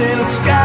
In the sky